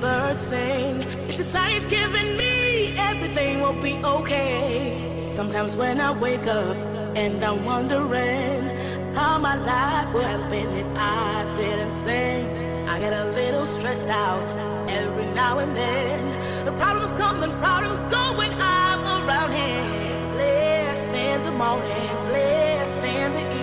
birds sing. It's a sign he's giving me everything will be okay. Sometimes when I wake up and I'm wondering how my life would have been if I didn't sing. I get a little stressed out every now and then. The problems come and problems go when I'm around here. Blessed in the morning, blessed in the evening.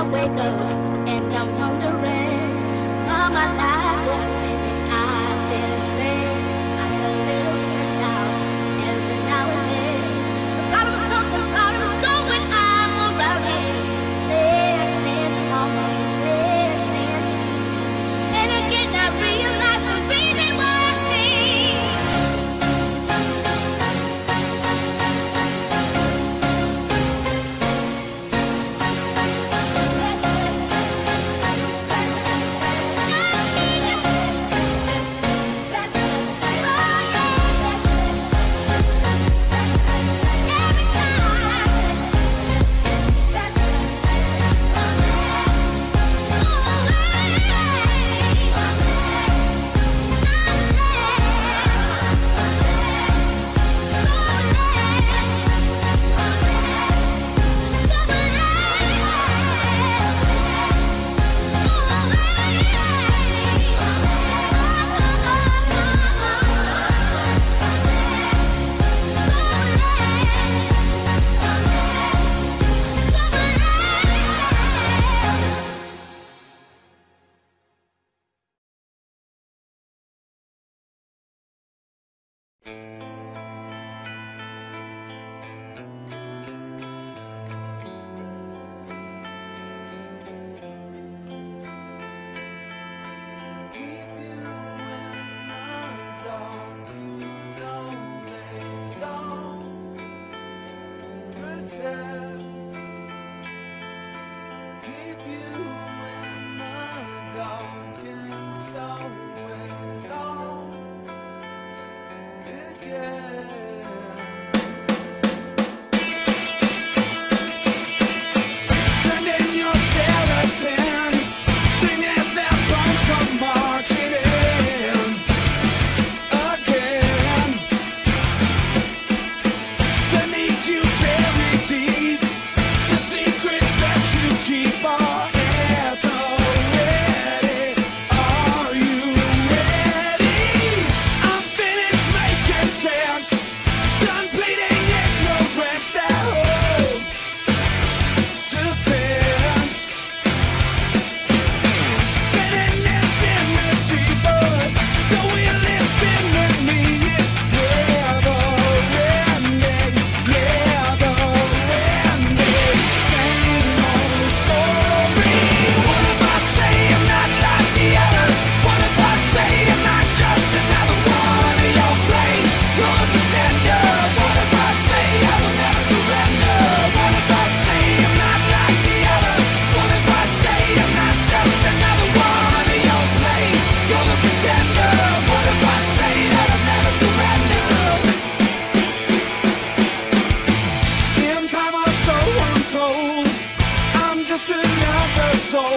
I wake up and I'm wondering how my life if I didn't Keep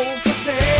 old percent.